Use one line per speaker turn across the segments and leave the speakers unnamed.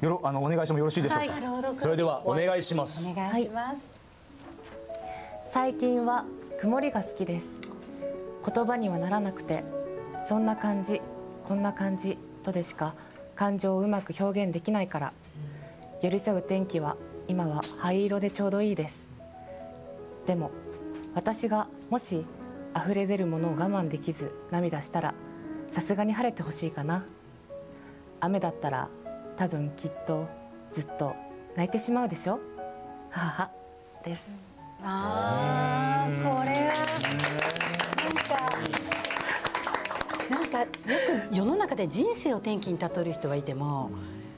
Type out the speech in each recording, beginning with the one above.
よろあのお願いしてもよろしいでしょうか、
はい
それではお願いします。
お願い。します、
最近は曇りが好きです。言葉にはならなくてそんな感じこんな感じとでしか感情をうまく表現できないから寄り添う天気は今は灰色でちょうどいいです。でも私がもし溢れ出るものを我慢できず涙したらさすがに晴れてほしいかな。雨だったら多分きっとずっと泣いてしまうでしょ？はははです。
ああこれは。なんかなんかよく世の中で人生を天気に例える人がいても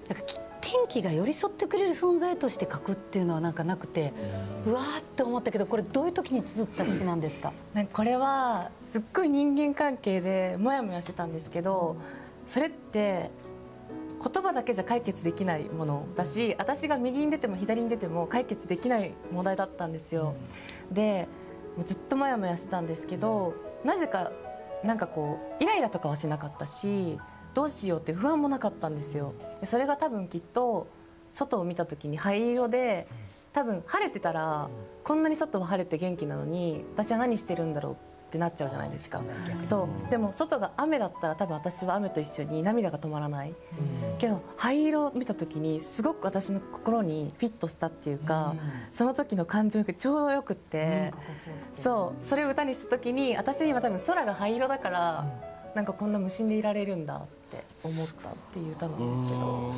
なんかき天気が寄り添ってくれる存在として書くっていうのはなんかなくてうわーって思ったけどこれどういう時に綴った詩なんですか？
なんかこれはすっごい人間関係でモヤモヤしてたんですけどそれって言葉だけじゃ解決できないものだし私が右に出ても左に出ても解決できない問題だったんですよ。でもうずっとモヤモヤしてたんですけどなぜかなんかこうイライラとかはしなかったしどうしようって不安もなかったんですよ。でそれが多分きっと外を見た時に灰色で多分晴れてたらこんなに外は晴れて元気なのに私は何してるんだろうってなっちゃうじゃないですか。そうでも外が雨だったら多分私は雨と一緒に涙が止まらない。けど灰色を見た時にすごく私の心にフィットしたっていうか、その時の感情がちょうどよくって、そう。それを歌にした時に私今多分空が灰色だから、なんかこんな無心でいられるんだって思ったっていう歌なんですけど。